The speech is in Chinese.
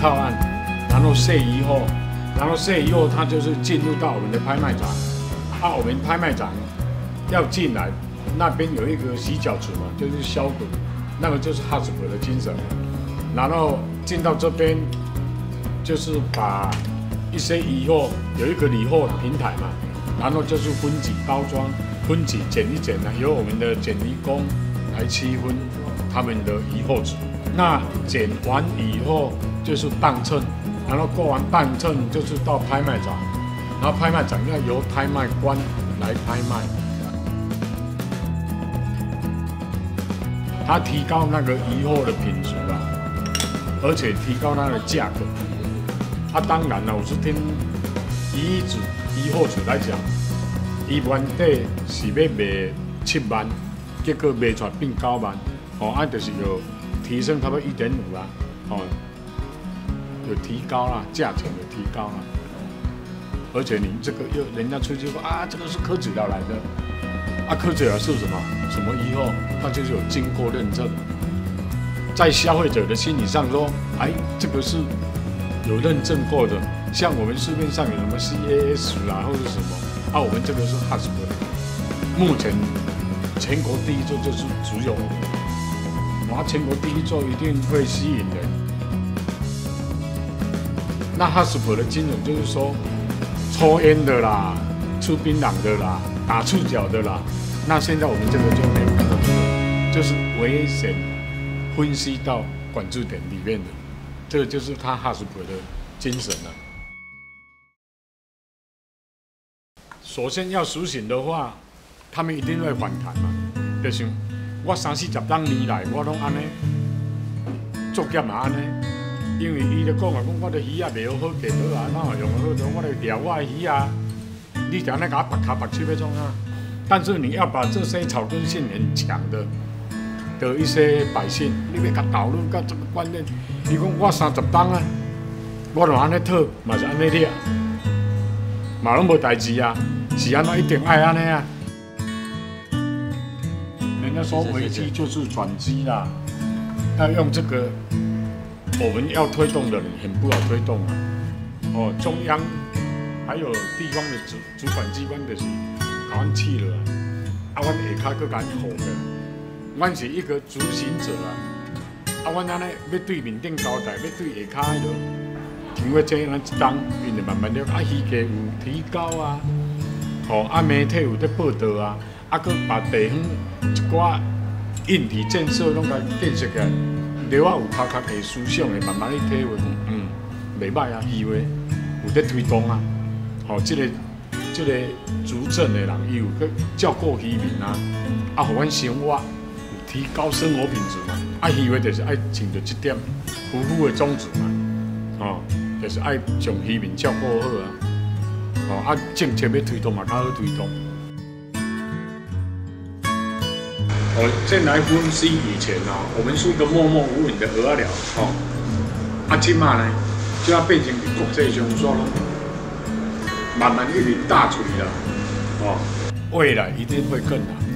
靠岸，然后卸鱼后，然后卸鱼后，它就是进入到我们的拍卖场。啊，我们拍卖场要进来，那边有一个洗脚池嘛，就是消毒，那个就是哈斯伯的精神。然后进到这边，就是把一些鱼货有一个理货平台嘛，然后就是分级包装，分级剪一剪呢，由我们的剪鱼工来区分他们的鱼货值。那剪完以后就是磅秤，然后过完磅秤就是到拍卖场，然后拍卖场要由拍卖官来拍卖，他提高那个鱼货的品质啊，而且提高它的价格。啊，当然了，我是听鱼子鱼货子来讲，伊原底是要卖七万，结果卖出变九万，哦，啊，就是要。提升差不多一点五啦，哦，有提高啦，价钱有提高啦，而且你这个又人家出去说啊，这个是科指料来的，啊，科指料是什么？什么以后它就是有经过认证，在消费者的心理上说，哎，这个是有认证过的，像我们市面上有什么 CAS 啊或者什么，啊，我们这个是 h a s b 目前全国第一座就是只有。拿全国第一座一定会吸引人。那哈斯伯的精神就是说，抽烟的啦，吃槟榔的啦，打赤脚的啦。那现在我们这个就没有，就是危险分析到管制点里面的，这个就是他哈斯伯的精神了。首先要苏醒的话，他们一定会反弹嘛，就像。我三四十当年来，我拢安尼作业嘛安尼，因为伊咧讲啊，讲我的鱼啊袂好好计好啊，哪会用好多，我来钓我的鱼啊。你就安尼甲我白卡白手要创啊？但是你要把这些草根性很强的的一些百姓，你要甲导入到这个观念。你讲我三十当啊，我就安尼讨，嘛是安尼掠，嘛拢无代志啊，是安怎一定爱安尼啊？说危机就是转机啦，要用这个，我们要推动的人很不好推动啊。哦，中央还有地方的主主管机关的是放弃了，啊，阮下骹搁敢好的，阮是一个执行者啊，啊，阮安尼要对面顶交代，要对下骹迄落，经过这样一当，因就慢慢了，啊，鱼价有提高啊，哦，啊，媒体有在报道啊。啊，搁把地方一寡硬体建设拢甲建设起来，了我有较较会思想的，慢慢去体会，嗯，袂歹啊，以为有在推动啊，吼，即个即个主政的人伊有去照顾渔民啊，啊，互阮生活提高生活品质嘛，啊，渔为就是爱尽着即点服务的宗旨嘛，吼，就是爱将渔民照顾好啊，吼，啊，政策要推动嘛，较好推动。我在来分析以前哦，我们是一个默默无闻的鹅寮哦，啊，今嘛呢就要变成国际上说，慢慢一点大出来了哦，未来一定会更好。